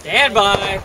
Stand by.